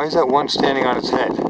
Why is that one standing on its head?